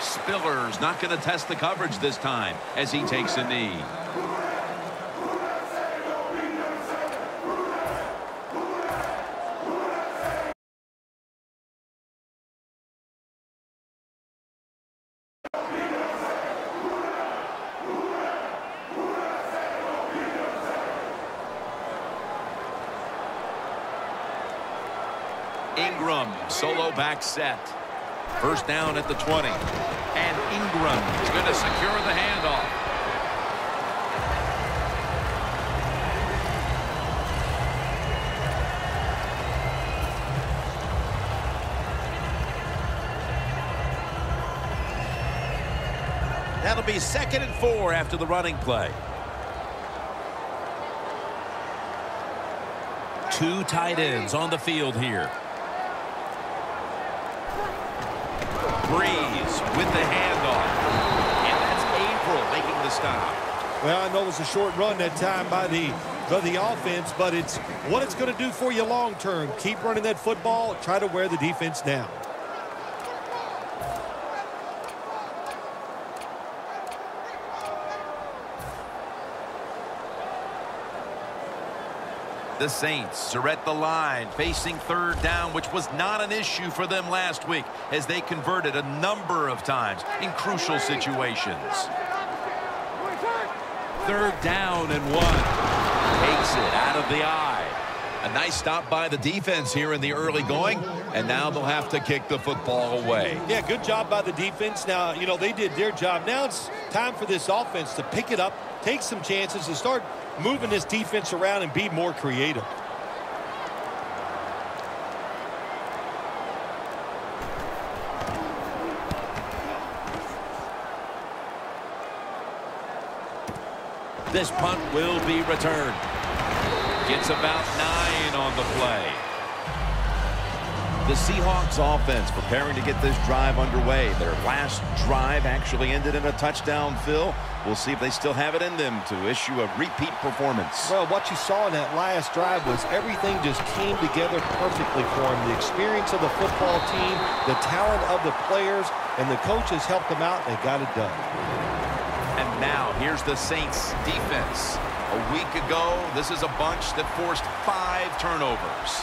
Spiller's not going to test the coverage this time as he takes a knee. Ingram, solo back set. First down at the 20. And Ingram is going to secure the handoff. That'll be second and four after the running play. Two tight ends on the field here. Brees with the handoff. And that's April making the stop. Well, I know it was a short run that time by the, by the offense, but it's what it's going to do for you long term. Keep running that football. Try to wear the defense down. The Saints are at the line facing third down, which was not an issue for them last week as they converted a number of times in crucial situations. Third down and one. Takes it out of the eye. A nice stop by the defense here in the early going, and now they'll have to kick the football away. Yeah, good job by the defense. Now, you know, they did their job. Now it's time for this offense to pick it up, take some chances, and start moving this defense around and be more creative. This punt will be returned. Gets about nine on the play. The Seahawks offense preparing to get this drive underway. Their last drive actually ended in a touchdown, Phil. We'll see if they still have it in them to issue a repeat performance. Well, what you saw in that last drive was everything just came together perfectly for them. The experience of the football team, the talent of the players, and the coaches helped them out they got it done. And now here's the Saints defense. A week ago, this is a bunch that forced five turnovers.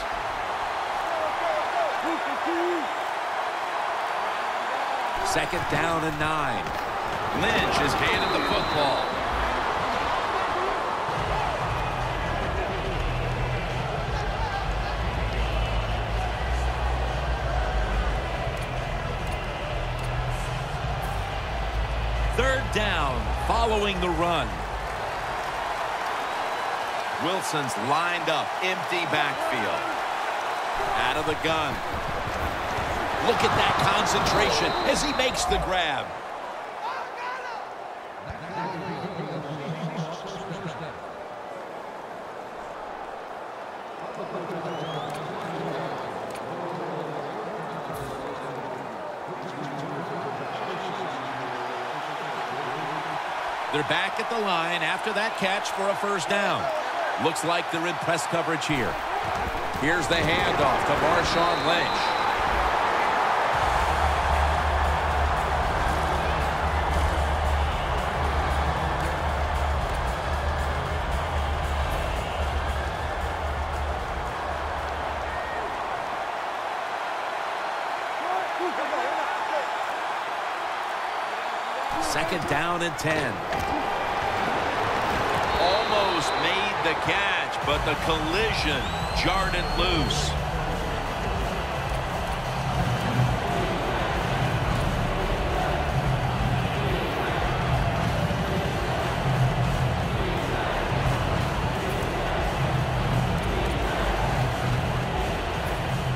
Second down and nine. Lynch is handed the football. Third down following the run. Wilson's lined up, empty backfield. Out of the gun. Look at that concentration as he makes the grab. They're back at the line after that catch for a first down. Looks like they're in press coverage here. Here's the handoff to Marshawn Lynch. Second down and 10. Almost made the catch, but the collision jarred it loose.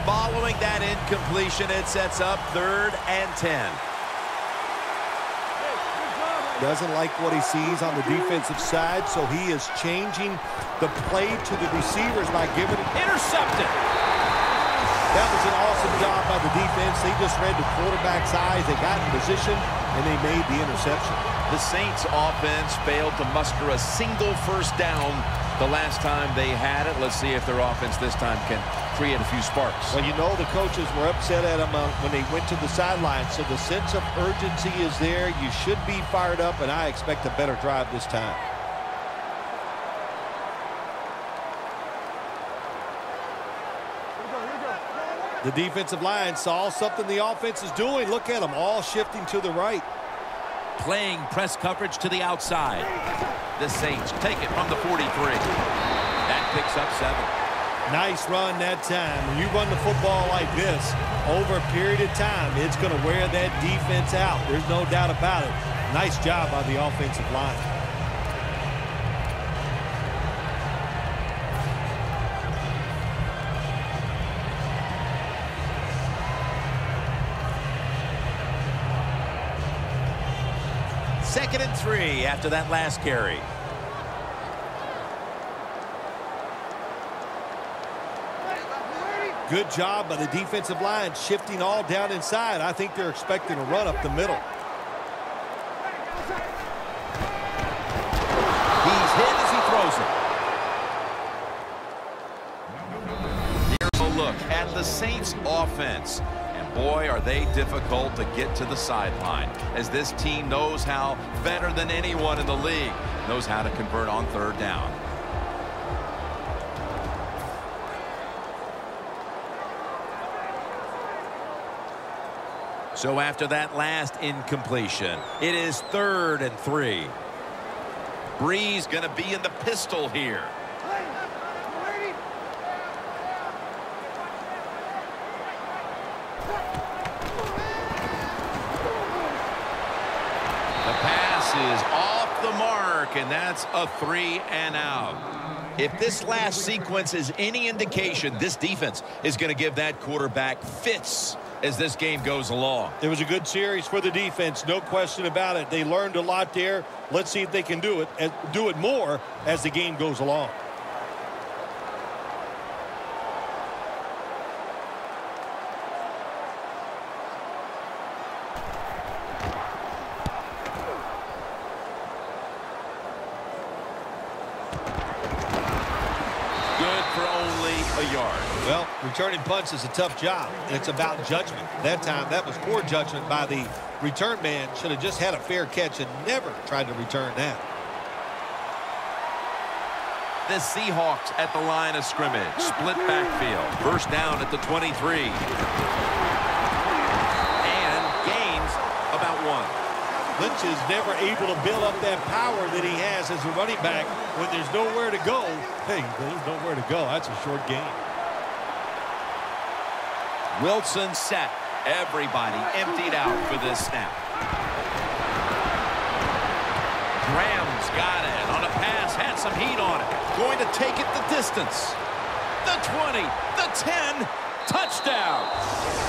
Following that incompletion, it sets up third and 10. Doesn't like what he sees on the defensive side, so he is changing the play to the receivers by giving it. Intercepted. That was an awesome job by the defense. They just read the quarterback's eyes. They got in position, and they made the interception. The Saints offense failed to muster a single first down the last time they had it. Let's see if their offense this time can create a few sparks. Well, you know the coaches were upset at them uh, when they went to the sideline, so the sense of urgency is there. You should be fired up, and I expect a better drive this time. The defensive line saw something the offense is doing. Look at them, all shifting to the right. Playing press coverage to the outside. The Saints take it from the 43. That picks up seven. Nice run that time. When you run the football like this, over a period of time, it's going to wear that defense out. There's no doubt about it. Nice job by the offensive line. After that last carry. Good job by the defensive line shifting all down inside. I think they're expecting a run up the middle. He's hit as he throws it. Here's a look at the Saints offense boy, are they difficult to get to the sideline as this team knows how, better than anyone in the league, knows how to convert on third down. So after that last incompletion, it is third and three. Brees going to be in the pistol here. And that's a three and out. If this last sequence is any indication, this defense is going to give that quarterback fits as this game goes along. It was a good series for the defense, no question about it. They learned a lot there. Let's see if they can do it, and do it more as the game goes along. Returning punts is a tough job, and it's about judgment. That time, that was poor judgment by the return man. Should have just had a fair catch and never tried to return that. The Seahawks at the line of scrimmage. Split backfield. First down at the 23. And gains about one. Lynch is never able to build up that power that he has as a running back when there's nowhere to go. Hey, there's nowhere to go. That's a short game. Wilson set. Everybody emptied out for this snap. Graham's got it on a pass, had some heat on it. Going to take it the distance. The 20, the 10, touchdown.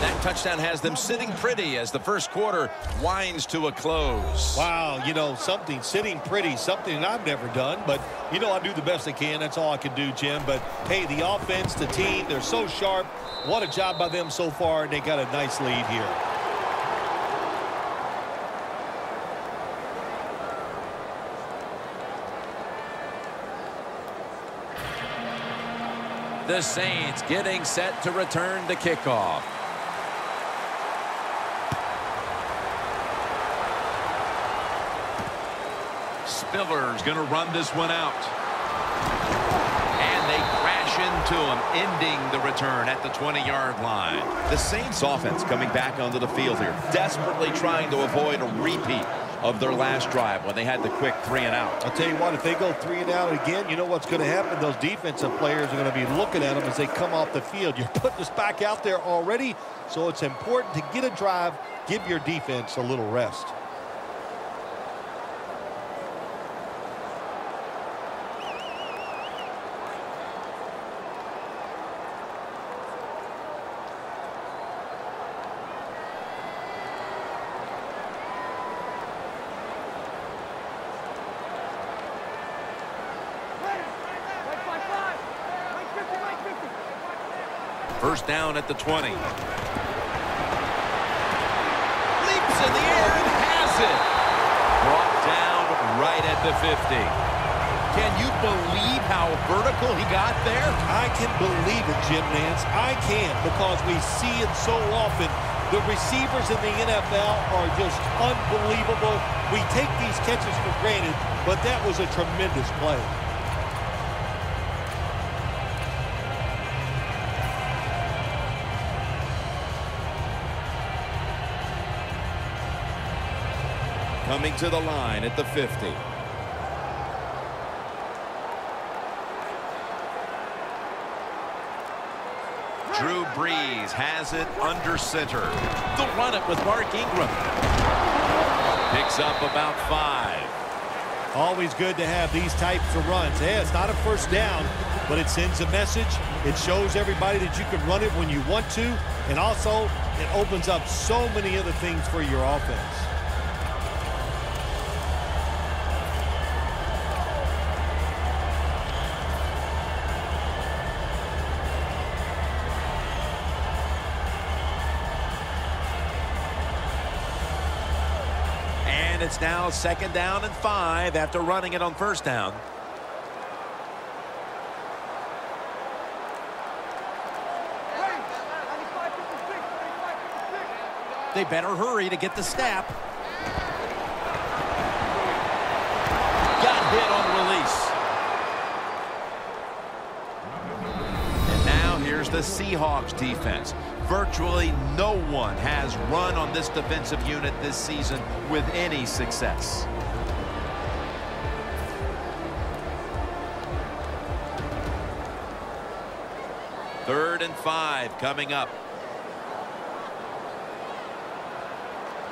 That touchdown has them sitting pretty as the first quarter winds to a close. Wow, you know, something sitting pretty, something I've never done, but, you know, I do the best I can. That's all I can do, Jim. But, hey, the offense, the team, they're so sharp. What a job by them so far, and they got a nice lead here. The Saints getting set to return the kickoff. Spiller's going to run this one out. And they crash into him, ending the return at the 20-yard line. The Saints offense coming back onto the field here, desperately trying to avoid a repeat of their last drive when they had the quick three and out. I'll tell you what, if they go three and out again, you know what's going to happen? Those defensive players are going to be looking at them as they come off the field. You're putting us back out there already, so it's important to get a drive, give your defense a little rest. First down at the 20. Leaps in the air and has it. Brought down right at the 50. Can you believe how vertical he got there? I can believe it, Jim Nantz. I can because we see it so often. The receivers in the NFL are just unbelievable. We take these catches for granted, but that was a tremendous play. Coming to the line at the 50. Drew Brees has it under center. They'll run it with Mark Ingram. Picks up about five. Always good to have these types of runs. Yeah, it's not a first down, but it sends a message. It shows everybody that you can run it when you want to, and also it opens up so many other things for your offense. And it's now second down and five after running it on first down. They better hurry to get the snap. Got hit on release. And now here's the Seahawks defense. Virtually no one has run on this defensive unit this season with any success. Third and five coming up.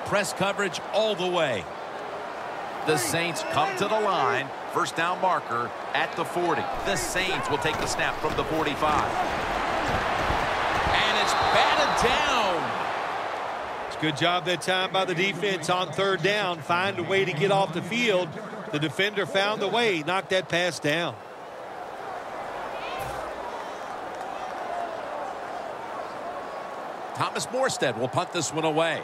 Press coverage all the way. The Saints come to the line. First down marker at the 40. The Saints will take the snap from the 45. Down. It's good job that time by the defense on third down. Find a way to get off the field. The defender found the way. Knocked that pass down. Thomas Morstead will punt this one away.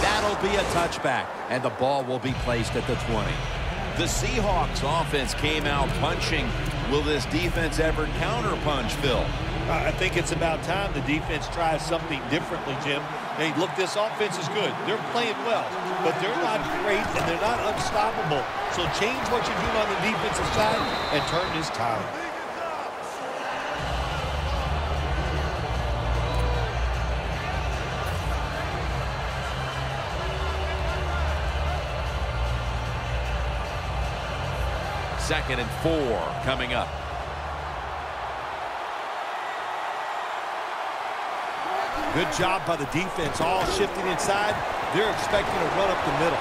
That'll be a touchback, and the ball will be placed at the 20. The Seahawks offense came out punching. Will this defense ever counterpunch, Phil? I think it's about time the defense tries something differently, Jim. Hey, look, this offense is good. They're playing well, but they're not great and they're not unstoppable. So change what you're doing on the defensive side and turn this tide. Second and four coming up. Good job by the defense, all shifting inside. They're expecting to run up the middle.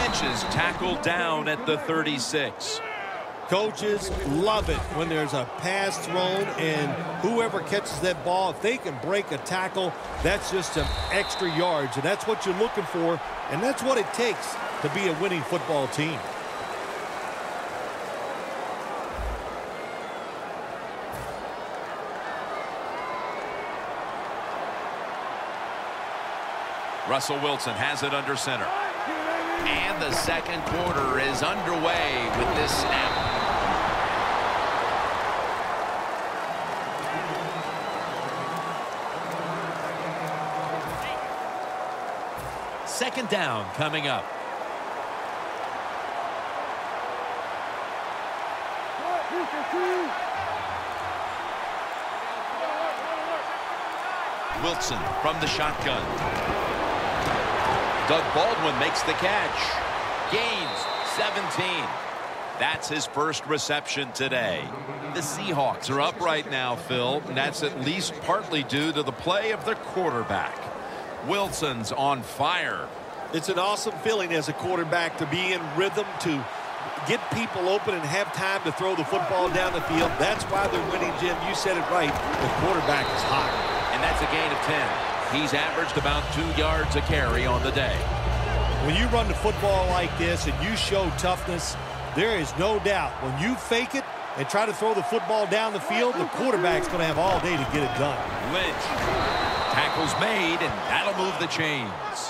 Lynch is tackled down at the 36. Coaches love it when there's a pass thrown and whoever catches that ball, if they can break a tackle, that's just some extra yards. And that's what you're looking for, and that's what it takes to be a winning football team. Russell Wilson has it under center. And the second quarter is underway with this snap. Second down coming up. Wilson from the shotgun. Doug Baldwin makes the catch. Gains 17. That's his first reception today. The Seahawks are up right now, Phil, and that's at least partly due to the play of the quarterback. Wilson's on fire. It's an awesome feeling as a quarterback to be in rhythm, to get people open and have time to throw the football down the field. That's why they're winning, Jim. You said it right. The quarterback is hot. And that's a gain of 10. He's averaged about two yards a carry on the day. When you run the football like this and you show toughness, there is no doubt when you fake it and try to throw the football down the field, the quarterback's going to have all day to get it done. Lynch. Tackle's made, and that'll move the chains.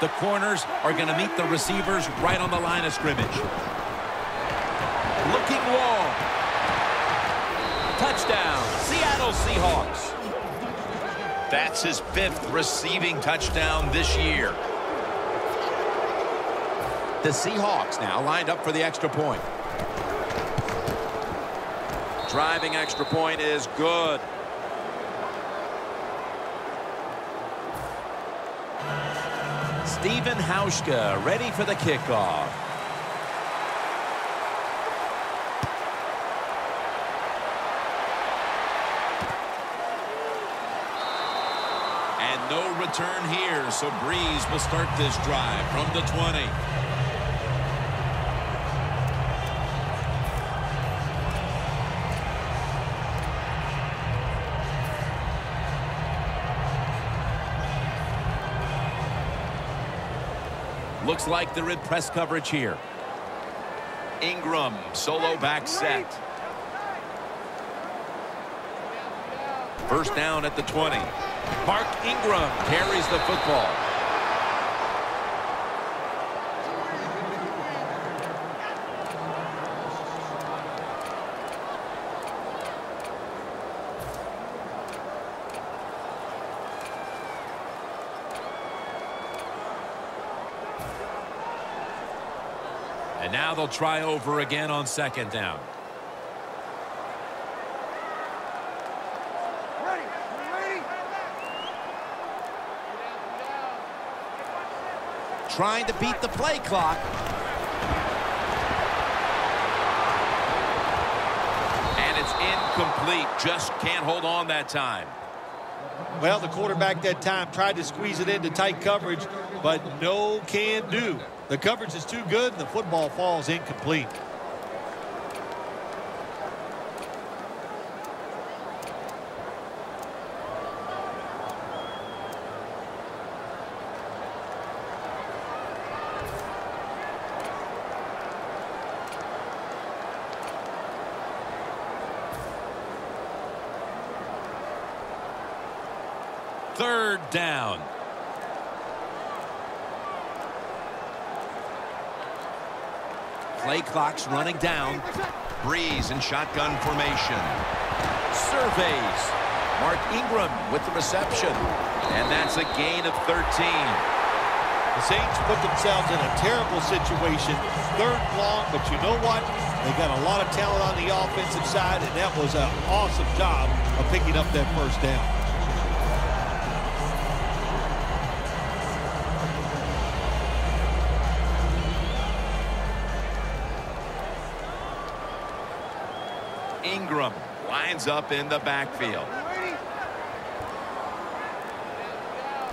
The corners are going to meet the receivers right on the line of scrimmage. Looking long. Touchdown, Seattle Seahawks. That's his fifth receiving touchdown this year. The Seahawks now lined up for the extra point. Driving extra point is good. Stephen Hauschka ready for the kickoff. And no return here, so Brees will start this drive from the 20. Looks like they're in press coverage here. Ingram, solo back set. First down at the 20. Mark Ingram carries the football. And now they'll try over again on second down. Trying to beat the play clock. And it's incomplete. Just can't hold on that time. Well, the quarterback that time tried to squeeze it into tight coverage, but no can do. The coverage is too good, and the football falls incomplete. Third down. Play clock's running down. Brees in shotgun formation. Surveys. Mark Ingram with the reception. And that's a gain of 13. The Saints put themselves in a terrible situation. Third long, but you know what? They got a lot of talent on the offensive side, and that was an awesome job of picking up that first down. Lines up in the backfield.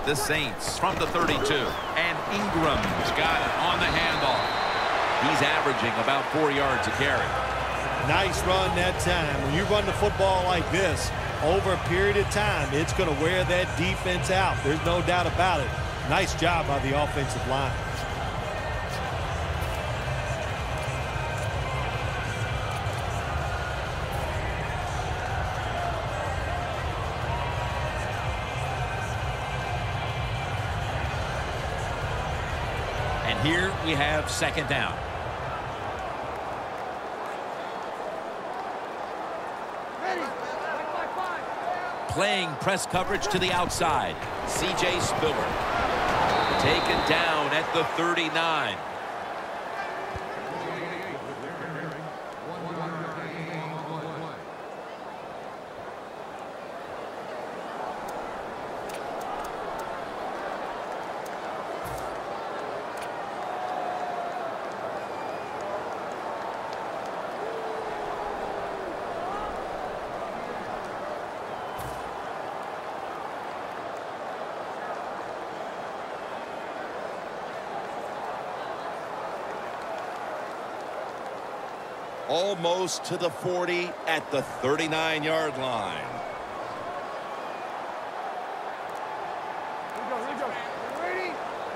The Saints from the 32. And Ingram's got it on the handoff. He's averaging about four yards a carry. Nice run that time. When you run the football like this, over a period of time, it's going to wear that defense out. There's no doubt about it. Nice job by the offensive line. We have second down. Playing press coverage to the outside. C.J. Spiller. Taken down at the 39. Almost to the 40 at the 39-yard line.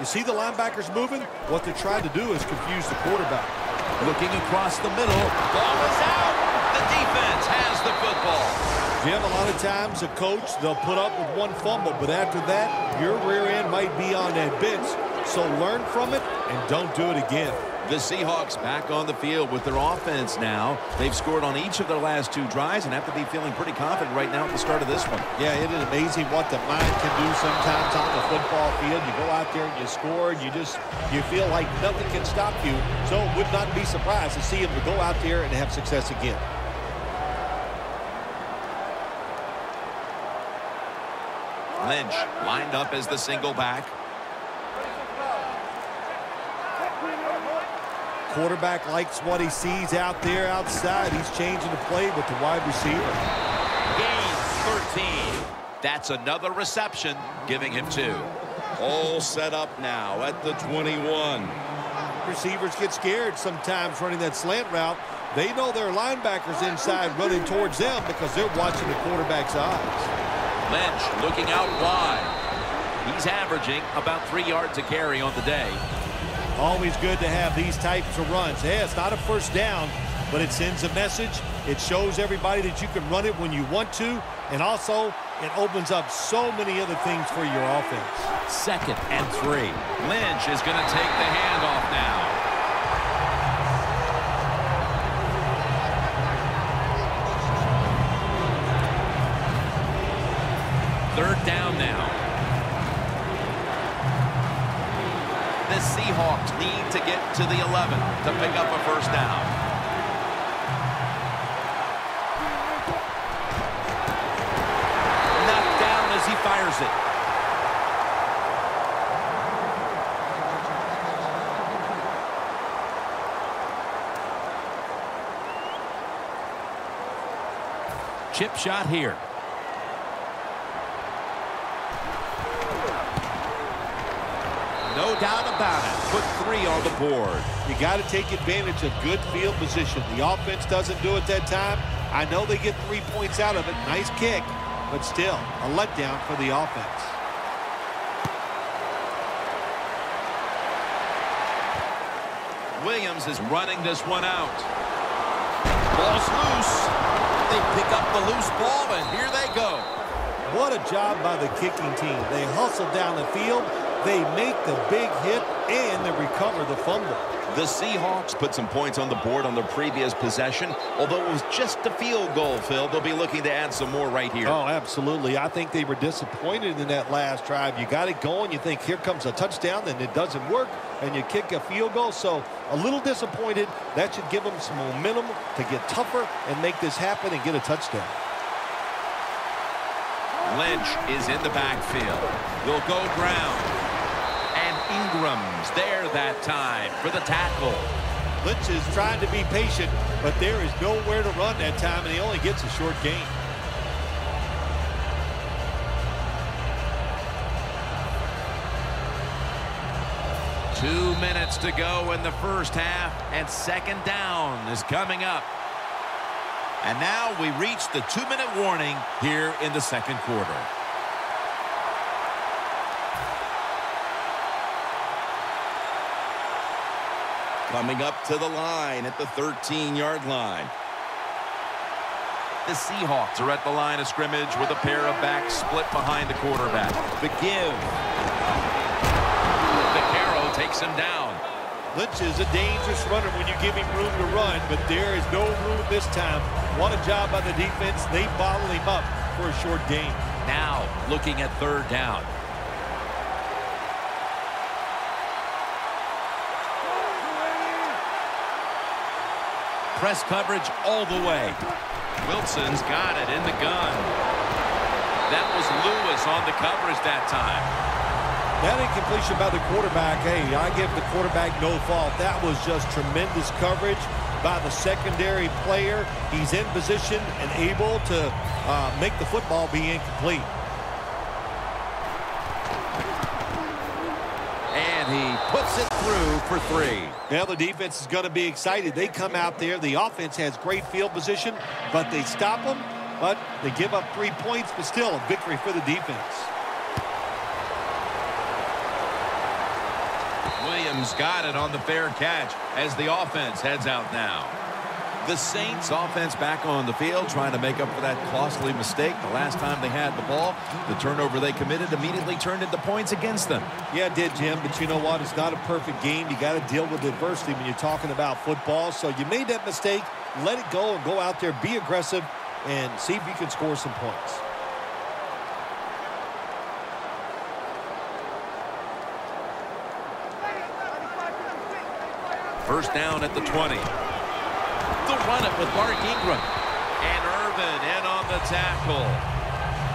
You see the linebackers moving? What they're trying to do is confuse the quarterback. Looking across the middle. Ball is out. The defense has the football. Jim, a lot of times a coach, they'll put up with one fumble, but after that, your rear end might be on that bench. So learn from it and don't do it again. The Seahawks back on the field with their offense now. They've scored on each of their last two drives and have to be feeling pretty confident right now at the start of this one. Yeah, it is amazing what the mind can do sometimes on the football field. You go out there and you score and you just you feel like nothing can stop you. So would not be surprised to see him to go out there and have success again. Lynch lined up as the single back. Quarterback likes what he sees out there outside. He's changing the play with the wide receiver. Gain 13. That's another reception, giving him two. All set up now at the 21. Receivers get scared sometimes running that slant route. They know their linebackers inside running towards them because they're watching the quarterback's eyes. Lynch looking out wide. He's averaging about three yards a carry on the day. Always good to have these types of runs. Yeah, it's not a first down, but it sends a message. It shows everybody that you can run it when you want to, and also it opens up so many other things for your offense. Second and three. Lynch is going to take the handoff now. To get to the 11 to pick up a first down. Knocked down as he fires it. Chip shot here. No doubt about it. Put three on the board. You got to take advantage of good field position. The offense doesn't do it that time. I know they get three points out of it. Nice kick, but still a letdown for the offense. Williams is running this one out. Ball's loose. They pick up the loose ball, and here they go. What a job by the kicking team. They hustle down the field they make the big hit and they recover the fumble. The Seahawks put some points on the board on their previous possession. Although it was just a field goal, Phil, they'll be looking to add some more right here. Oh, absolutely. I think they were disappointed in that last drive. You got it going. You think here comes a touchdown, then it doesn't work, and you kick a field goal. So a little disappointed. That should give them some momentum to get tougher and make this happen and get a touchdown. Lynch is in the backfield. Will go ground. Ingram's there that time for the tackle. Lynch is trying to be patient, but there is nowhere to run that time, and he only gets a short gain. Two minutes to go in the first half, and second down is coming up. And now we reach the two-minute warning here in the second quarter. Coming up to the line at the 13-yard line. The Seahawks are at the line of scrimmage with a pair of backs split behind the quarterback. The give. Vaccaro takes him down. Lynch is a dangerous runner when you give him room to run, but there is no room this time. What a job by the defense. They bottle him up for a short gain. Now looking at third down. Press coverage all the way. Wilson's got it in the gun. That was Lewis on the coverage that time. That incompletion by the quarterback, hey, I give the quarterback no fault. That was just tremendous coverage by the secondary player. He's in position and able to uh, make the football be incomplete. And he puts it through for three. Now the defense is going to be excited. They come out there. The offense has great field position, but they stop them. But they give up three points, but still a victory for the defense. Williams got it on the fair catch as the offense heads out now. The Saints offense back on the field trying to make up for that costly mistake the last time they had the ball. The turnover they committed immediately turned into points against them. Yeah, it did, Jim. But you know what? It's not a perfect game. You got to deal with adversity when you're talking about football. So you made that mistake. Let it go and go out there, be aggressive, and see if you can score some points. First down at the 20. They'll run it with Mark Ingram. And Irvin in on the tackle.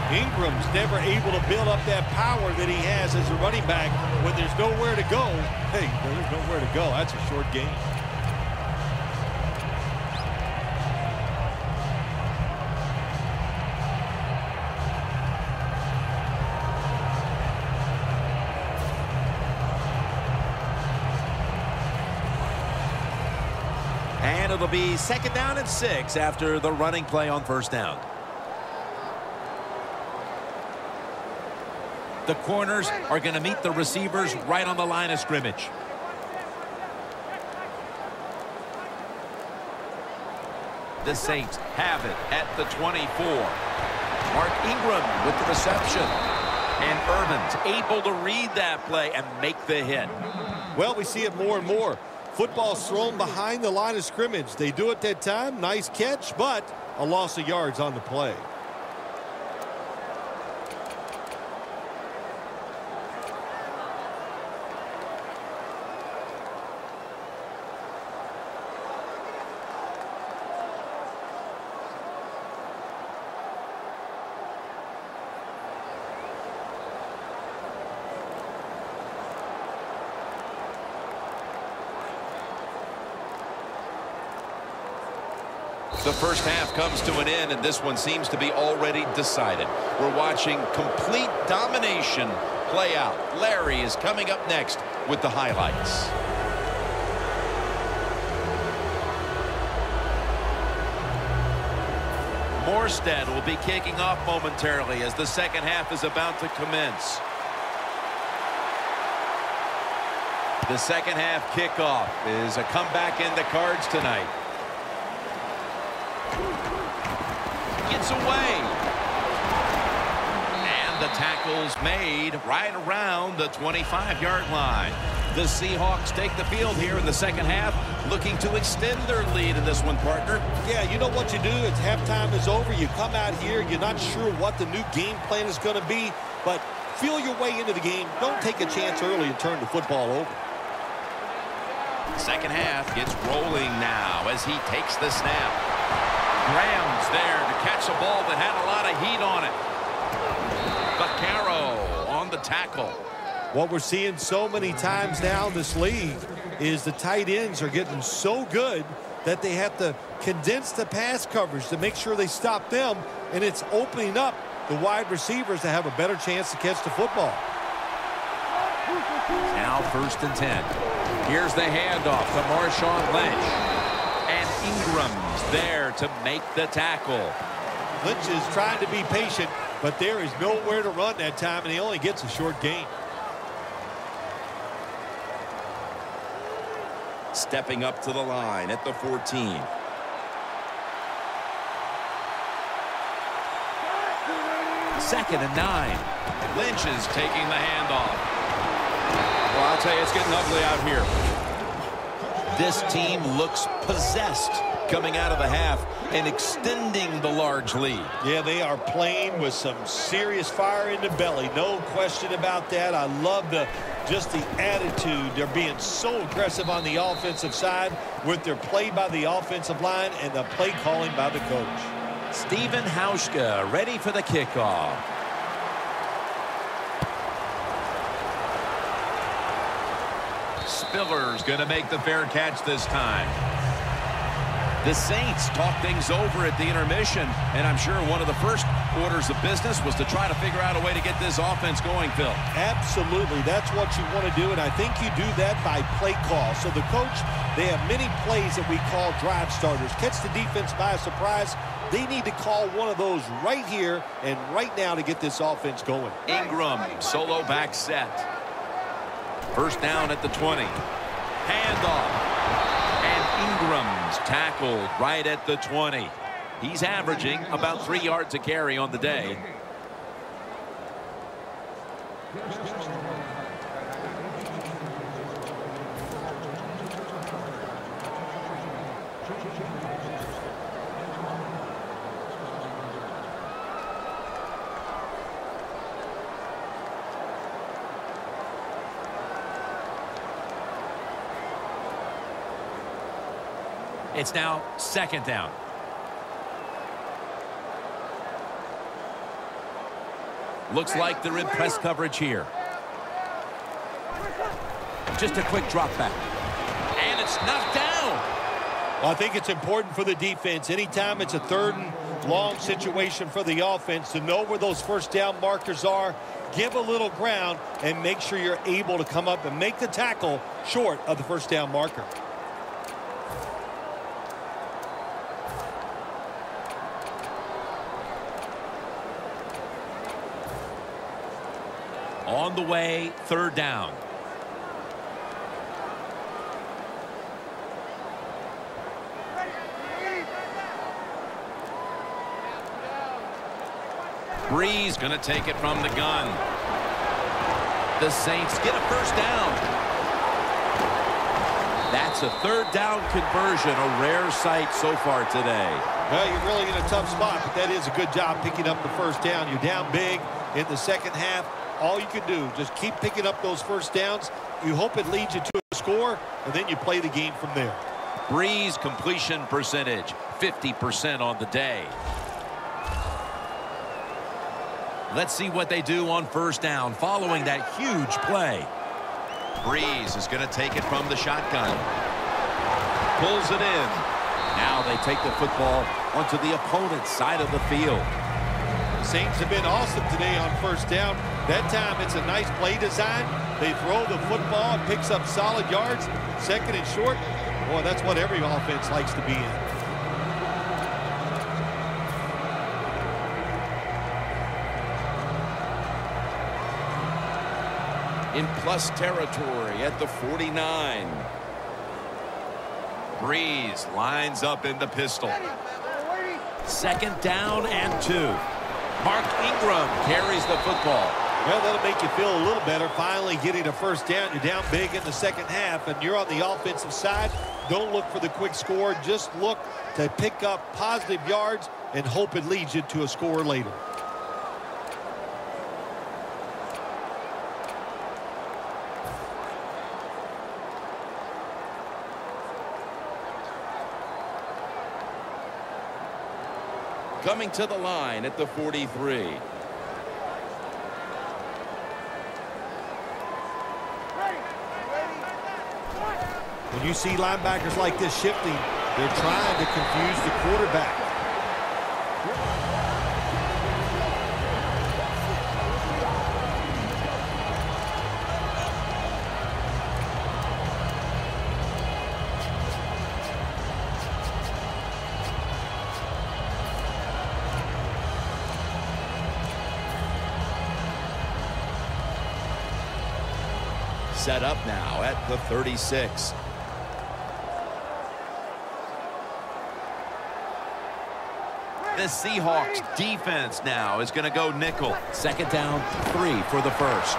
Ingram's never able to build up that power that he has as a running back when there's nowhere to go. Hey, there's nowhere to go. That's a short game. It'll be second down and six after the running play on first down. The corners are going to meet the receivers right on the line of scrimmage. The Saints have it at the 24. Mark Ingram with the reception. And Irvin's able to read that play and make the hit. Well, we see it more and more. Football's thrown behind the line of scrimmage. They do it that time. Nice catch, but a loss of yards on the play. The first half comes to an end, and this one seems to be already decided. We're watching complete domination play out. Larry is coming up next with the highlights. Morstead will be kicking off momentarily as the second half is about to commence. The second half kickoff is a comeback in the cards tonight. Gets away. And the tackle's made right around the 25-yard line. The Seahawks take the field here in the second half, looking to extend their lead in this one, partner. Yeah, you know what you do? It's halftime is over. You come out here. You're not sure what the new game plan is going to be, but feel your way into the game. Don't take a chance early and turn the football over. Second half gets rolling now as he takes the snap. Graham's there to catch a ball that had a lot of heat on it. Vaccaro on the tackle. What we're seeing so many times now in this league is the tight ends are getting so good that they have to condense the pass coverage to make sure they stop them, and it's opening up the wide receivers to have a better chance to catch the football. Now first and 10. Here's the handoff to Marshawn Lynch. And there to make the tackle. Lynch is trying to be patient, but there is nowhere to run that time, and he only gets a short gain. Stepping up to the line at the 14. Second and nine. Lynch is taking the handoff. Well, I'll tell you, it's getting ugly out here. This team looks possessed coming out of the half and extending the large lead. Yeah, they are playing with some serious fire in the belly. No question about that. I love the just the attitude. They're being so aggressive on the offensive side with their play by the offensive line and the play calling by the coach. Stephen Hauschka ready for the kickoff. Spiller's going to make the fair catch this time. The Saints talk things over at the intermission, and I'm sure one of the first orders of business was to try to figure out a way to get this offense going, Phil. Absolutely. That's what you want to do, and I think you do that by play call. So the coach, they have many plays that we call drive starters. Catch the defense by surprise. They need to call one of those right here and right now to get this offense going. Ingram, solo back set. First down at the 20. Handoff. Tackled right at the 20. He's averaging about three yards a carry on the day. It's now second down. Looks like they're in press coverage here. Just a quick drop back. And it's knocked down. Well, I think it's important for the defense. Anytime it's a third and long situation for the offense to know where those first down markers are, give a little ground, and make sure you're able to come up and make the tackle short of the first down marker. On the way, third down. Brees going to take it from the gun. The Saints get a first down. That's a third down conversion, a rare sight so far today. Well, you're really in a tough spot, but that is a good job picking up the first down. You're down big in the second half. All you can do, just keep picking up those first downs. You hope it leads you to a score, and then you play the game from there. Brees completion percentage, 50% on the day. Let's see what they do on first down following that huge play. Brees is going to take it from the shotgun. Pulls it in. Now they take the football onto the opponent's side of the field. Saints have been awesome today on first down. That time it's a nice play design. They throw the football, it picks up solid yards. Second and short, boy, that's what every offense likes to be in. In plus territory at the 49. Brees lines up in the pistol. Second down and two. Mark Ingram carries the football. Well, that'll make you feel a little better. Finally getting a first down. You're down big in the second half, and you're on the offensive side. Don't look for the quick score. Just look to pick up positive yards and hope it leads you to a score later. Coming to the line at the 43. When you see linebackers like this shifting, they're trying to confuse the quarterback. Set up now at the 36. The Seahawks defense now is going to go nickel. Second down, three for the first.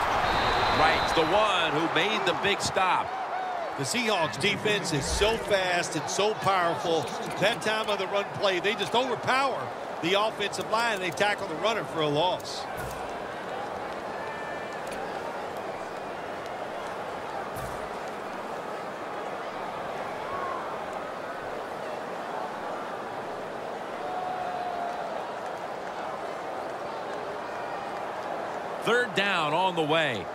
Right, the one who made the big stop. The Seahawks defense is so fast and so powerful. That time of the run play, they just overpower the offensive line. They tackle the runner for a loss. Third down on the way.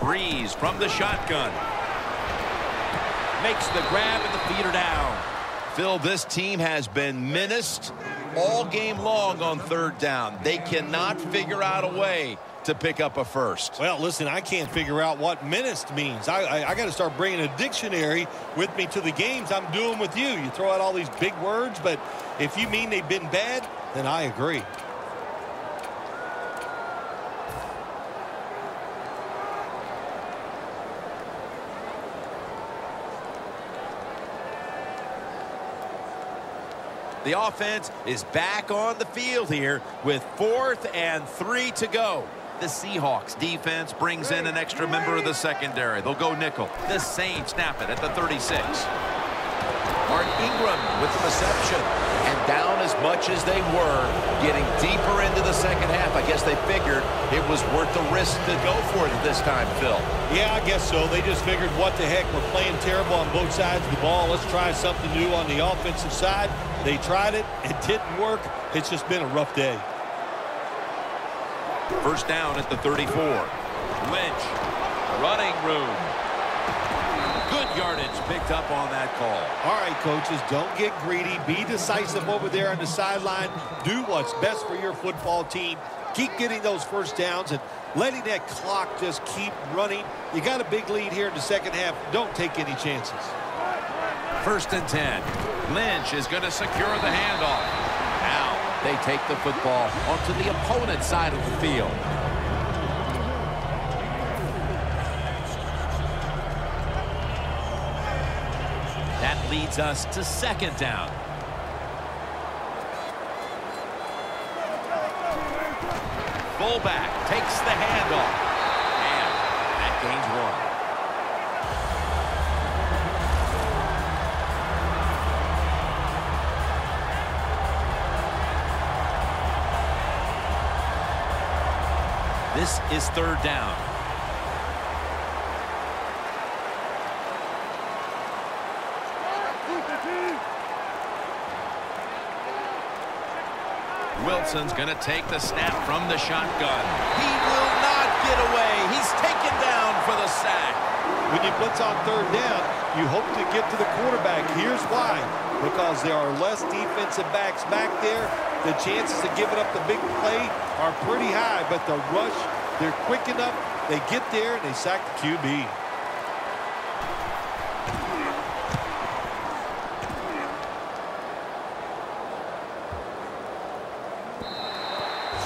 Brees from the shotgun. Makes the grab and the feeder down. Phil, this team has been menaced all game long on third down. They cannot figure out a way to pick up a first. Well, listen, I can't figure out what menaced means. I, I, I got to start bringing a dictionary with me to the games I'm doing with you. You throw out all these big words, but if you mean they've been bad, then I agree. The offense is back on the field here with fourth and three to go. The Seahawks defense brings in an extra member of the secondary. They'll go nickel. The Saints snap it at the 36. Mark Ingram with the reception. And down as much as they were, getting deeper into the second half. I guess they figured it was worth the risk to go for it this time, Phil. Yeah, I guess so. They just figured, what the heck, we're playing terrible on both sides of the ball. Let's try something new on the offensive side. They tried it. It didn't work. It's just been a rough day. First down at the 34. Lynch. Running room. Good yardage picked up on that call. All right, coaches, don't get greedy. Be decisive over there on the sideline. Do what's best for your football team. Keep getting those first downs and letting that clock just keep running. You got a big lead here in the second half. Don't take any chances. First and 10. Lynch is going to secure the handoff. They take the football onto the opponent's side of the field. That leads us to second down. Fullback takes the handoff. And that gains one. This is third down. Wilson's going to take the snap from the shotgun. He will not get away. He's taken down for the sack. When you blitz on third down, you hope to get to the quarterback. Here's why. Because there are less defensive backs back there. The chances of giving up the big play are pretty high, but the rush, they're quick enough. They get there, and they sack the QB.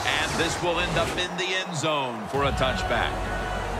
And this will end up in the end zone for a touchback.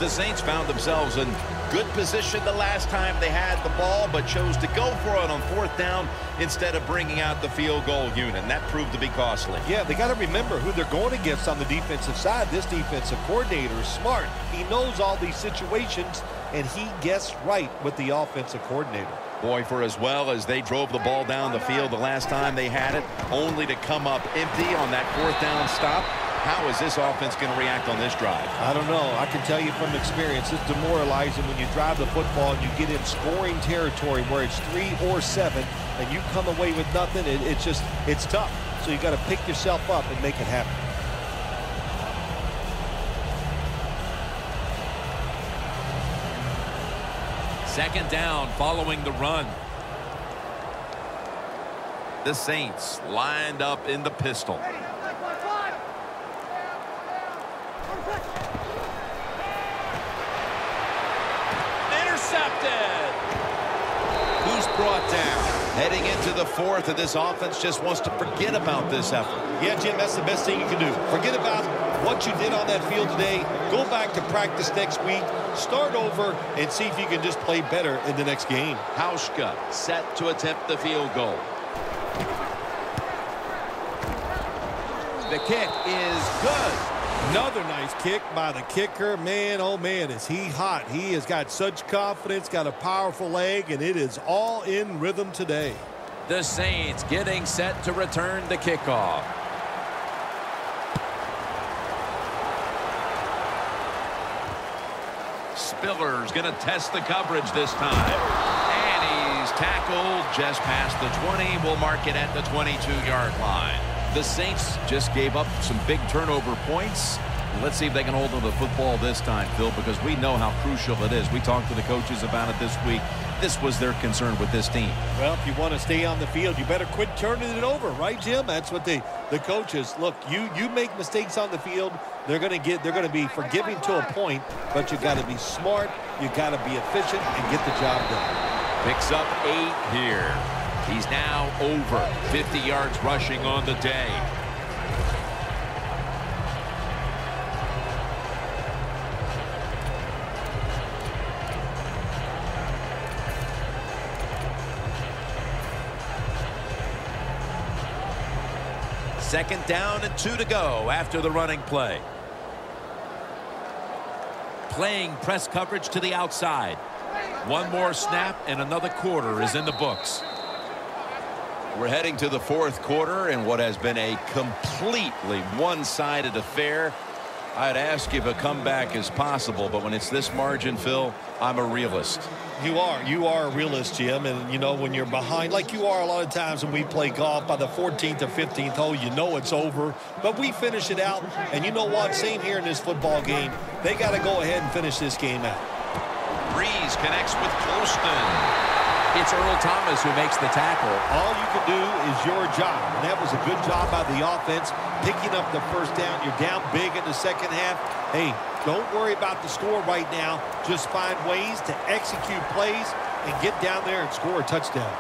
The Saints found themselves in good position the last time they had the ball, but chose to go for it on fourth down instead of bringing out the field goal unit. And that proved to be costly. Yeah, they got to remember who they're going against on the defensive side. This defensive coordinator is smart. He knows all these situations, and he gets right with the offensive coordinator. Boy, for as well as they drove the ball down the field the last time they had it, only to come up empty on that fourth down stop. How is this offense going to react on this drive? I don't know. I can tell you from experience, it's demoralizing when you drive the football and you get in scoring territory where it's three or seven and you come away with nothing. It, it's just, it's tough. So you got to pick yourself up and make it happen. Second down following the run. The Saints lined up in the pistol. Intercepted. He's brought down. Heading into the fourth, and this offense just wants to forget about this effort. Yeah, Jim, that's the best thing you can do. Forget about what you did on that field today. Go back to practice next week. Start over and see if you can just play better in the next game. Hauschka set to attempt the field goal. The kick is good. Another nice kick by the kicker. Man, oh man, is he hot. He has got such confidence, got a powerful leg, and it is all in rhythm today. The Saints getting set to return the kickoff. Spiller's going to test the coverage this time. And he's tackled just past the 20. We'll mark it at the 22-yard line. The Saints just gave up some big turnover points. Let's see if they can hold on to the football this time, Phil, because we know how crucial it is. We talked to the coaches about it this week. This was their concern with this team. Well, if you want to stay on the field, you better quit turning it over, right, Jim? That's what the the coaches look. You you make mistakes on the field, they're going to get they're going to be forgiving to a point, but you got to be smart, you got to be efficient, and get the job done. Picks up eight here. He's now over 50 yards rushing on the day. Second down and two to go after the running play. Playing press coverage to the outside. One more snap and another quarter is in the books. We're heading to the fourth quarter and what has been a completely one-sided affair. I'd ask if a comeback is possible, but when it's this margin, Phil, I'm a realist. You are. You are a realist, Jim. And, you know, when you're behind, like you are a lot of times when we play golf, by the 14th or 15th hole, you know it's over. But we finish it out. And you know what? Same here in this football game. They got to go ahead and finish this game out. Brees connects with Colston. It's Earl Thomas who makes the tackle. All you can do is your job, and that was a good job by the offense, picking up the first down. You're down big in the second half. Hey, don't worry about the score right now. Just find ways to execute plays and get down there and score a touchdown.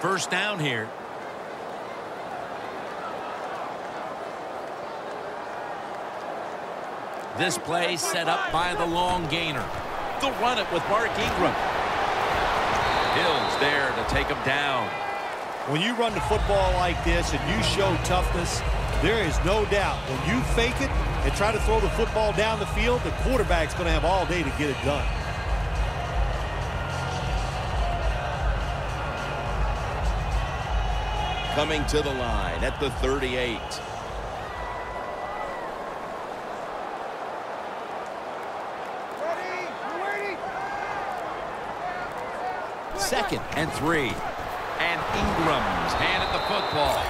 First down here. This play set up by the long gainer. They'll run it with Mark Ingram. Hill's there to take him down. When you run the football like this and you show toughness, there is no doubt when you fake it and try to throw the football down the field, the quarterback's going to have all day to get it done. Coming to the line at the 38. Second and three. And Ingram's handed the football.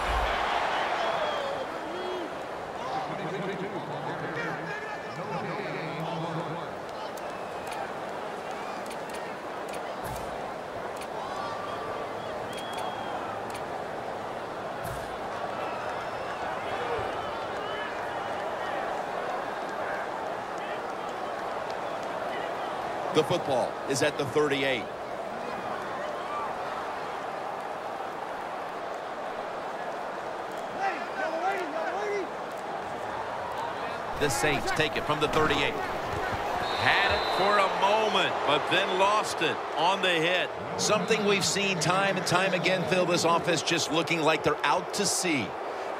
The football is at the 38. The Saints take it from the 38. Had it for a moment, but then lost it on the hit. Something we've seen time and time again, Phil, this offense just looking like they're out to sea.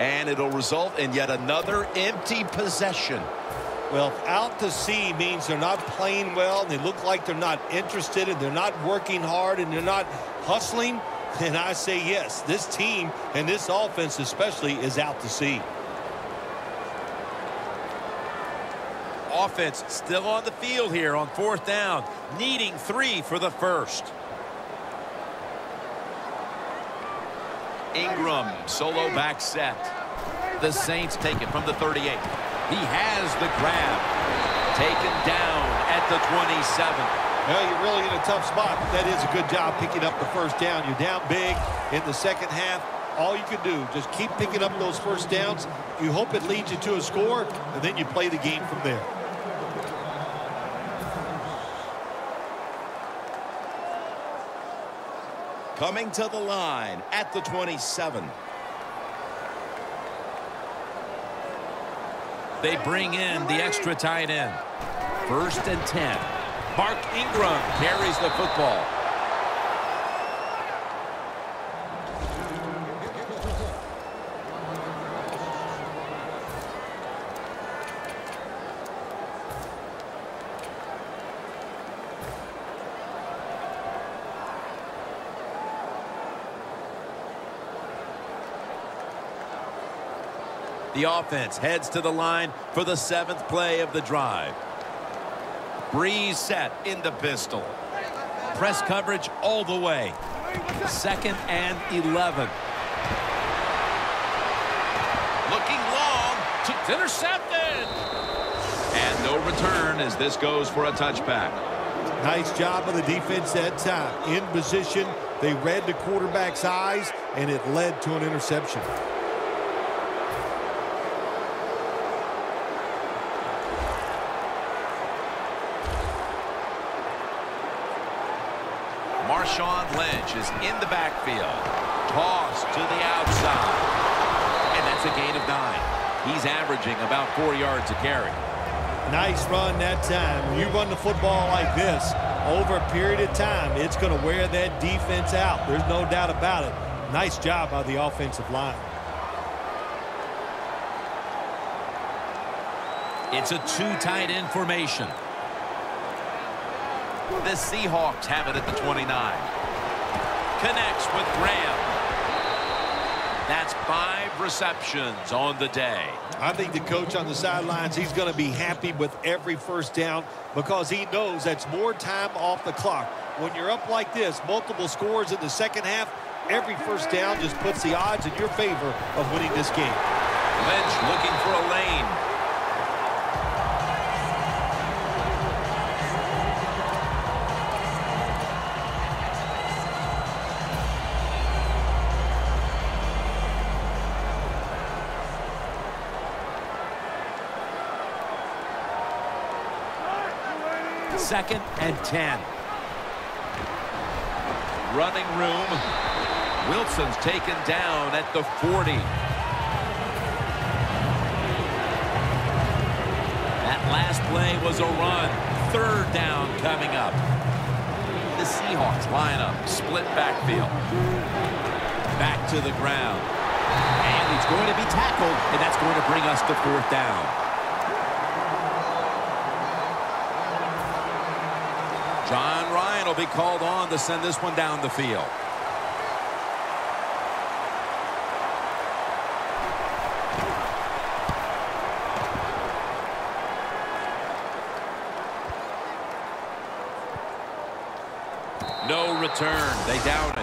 And it'll result in yet another empty possession. Well, out to sea means they're not playing well, they look like they're not interested, and they're not working hard, and they're not hustling. And I say yes, this team and this offense especially is out to sea. Offense still on the field here on fourth down, needing three for the first. Ingram, solo back set. The Saints take it from the 38. He has the grab. Taken down at the 27. Well, you're really in a tough spot, but that is a good job picking up the first down. You're down big in the second half. All you can do, just keep picking up those first downs. You hope it leads you to a score, and then you play the game from there. Coming to the line at the 27. They bring in the extra tight end. First and 10. Mark Ingram carries the football. Offense heads to the line for the seventh play of the drive. Brees set in the pistol. Press coverage all the way. Second and 11. Looking long It's intercepted. And no return as this goes for a touchback. Nice job of the defense that time. In position, they read the quarterback's eyes, and it led to an interception. Marshawn Lynch is in the backfield. Toss to the outside. And that's a gain of nine. He's averaging about four yards a carry. Nice run that time. You run the football like this, over a period of time, it's going to wear that defense out. There's no doubt about it. Nice job by the offensive line. It's a two tight end formation. The Seahawks have it at the 29. Connects with Graham. That's five receptions on the day. I think the coach on the sidelines, he's going to be happy with every first down because he knows that's more time off the clock. When you're up like this, multiple scores in the second half, every first down just puts the odds in your favor of winning this game. Lynch looking for a lane. Second and 10. Running room. Wilson's taken down at the 40. That last play was a run. Third down coming up. The Seahawks line up. Split backfield. Back to the ground. And he's going to be tackled, and that's going to bring us to fourth down. Be called on to send this one down the field. No return. They down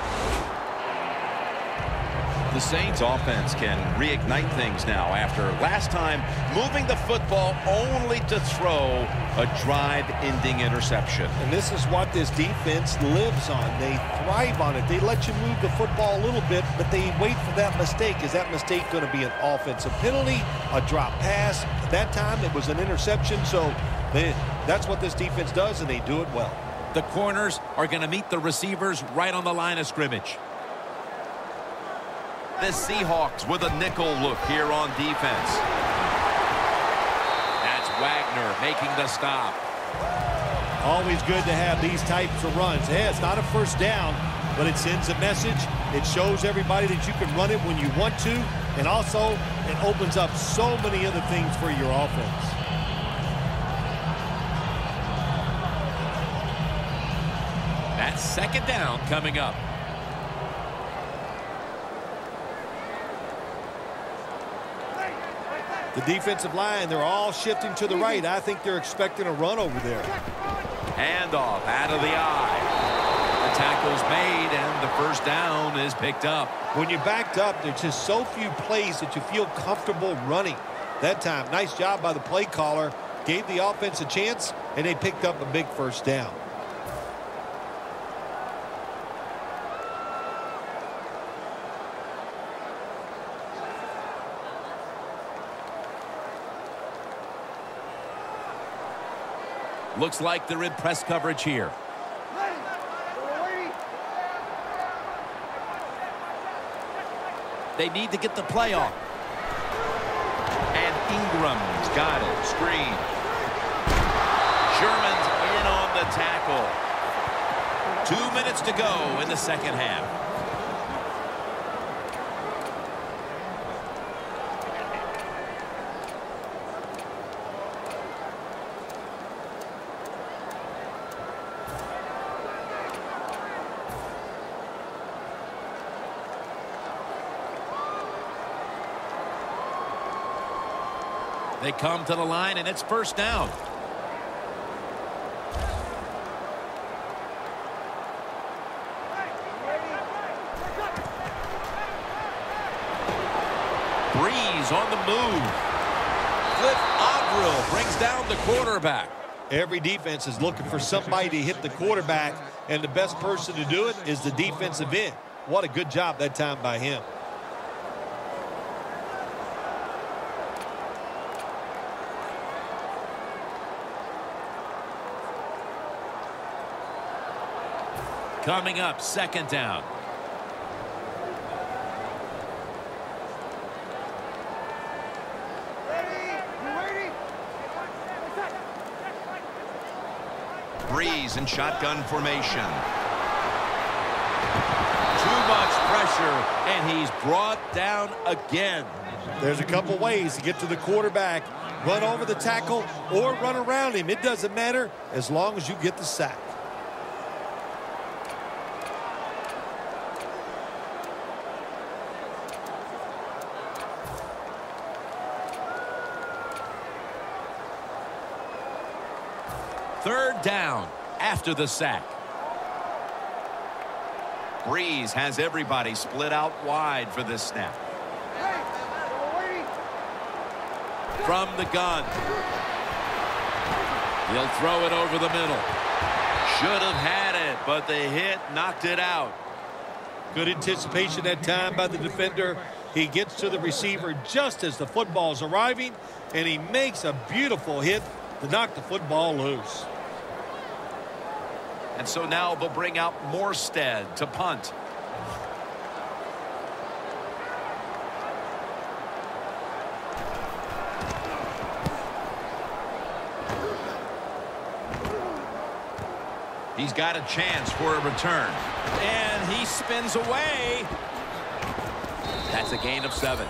Saints offense can reignite things now after last time moving the football only to throw a drive-ending interception. And this is what this defense lives on. They thrive on it. They let you move the football a little bit, but they wait for that mistake. Is that mistake going to be an offensive penalty, a drop pass? At That time it was an interception, so they, that's what this defense does, and they do it well. The corners are going to meet the receivers right on the line of scrimmage. The Seahawks with a nickel look here on defense. That's Wagner making the stop. Always good to have these types of runs. Hey, it's not a first down, but it sends a message. It shows everybody that you can run it when you want to, and also it opens up so many other things for your offense. That's second down coming up. The defensive line, they're all shifting to the right. I think they're expecting a run over there. Handoff out of the I. The tackle's made, and the first down is picked up. When you're backed up, there's just so few plays that you feel comfortable running. That time, nice job by the play caller. Gave the offense a chance, and they picked up a big first down. Looks like they're in press coverage here. They need to get the play off. And Ingram's got it. Screen. Sherman's in on the tackle. Two minutes to go in the second half. They come to the line, and it's first down. Brees on the move. Cliff Avril brings down the quarterback. Every defense is looking for somebody to hit the quarterback, and the best person to do it is the defensive end. What a good job that time by him. Coming up, second down. Brees in shotgun formation. Too much pressure, and he's brought down again. There's a couple ways to get to the quarterback. Run over the tackle or run around him. It doesn't matter as long as you get the sack. Third down after the sack. Brees has everybody split out wide for this snap. From the gun. He'll throw it over the middle. Should have had it, but the hit knocked it out. Good anticipation that time by the defender. He gets to the receiver just as the football is arriving, and he makes a beautiful hit to knock the football loose. And so now they'll bring out Morstead to punt. He's got a chance for a return. And he spins away. That's a gain of seven.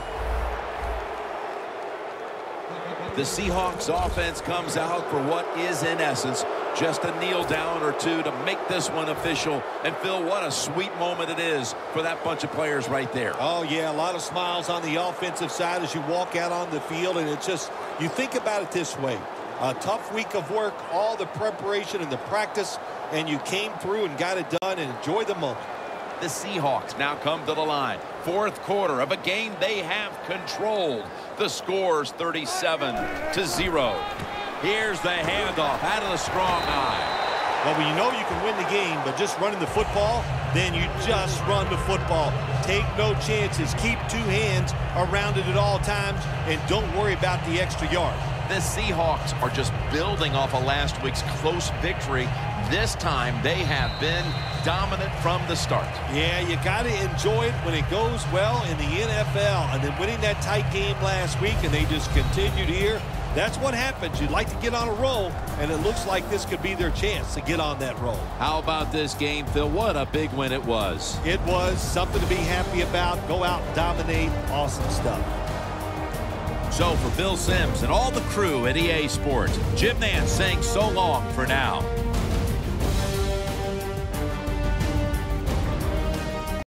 The Seahawks offense comes out for what is in essence just a kneel down or two to make this one official. And Phil, what a sweet moment it is for that bunch of players right there. Oh, yeah, a lot of smiles on the offensive side as you walk out on the field. And it's just, you think about it this way. A tough week of work, all the preparation and the practice, and you came through and got it done and enjoy the moment. The Seahawks now come to the line. Fourth quarter of a game they have controlled. The score's 37 to 0. Here's the handoff out of the strong I. Well, when you know you can win the game, but just running the football, then you just run the football. Take no chances. Keep two hands around it at all times, and don't worry about the extra yard. The Seahawks are just building off of last week's close victory. This time, they have been dominant from the start. Yeah, you got to enjoy it when it goes well in the NFL. And then winning that tight game last week, and they just continued here. That's what happens. You'd like to get on a roll, and it looks like this could be their chance to get on that roll. How about this game, Phil? What a big win it was. It was something to be happy about. Go out, and dominate. Awesome stuff. So for Phil Simms and all the crew at EA Sports, Jim Nantz saying so long for now.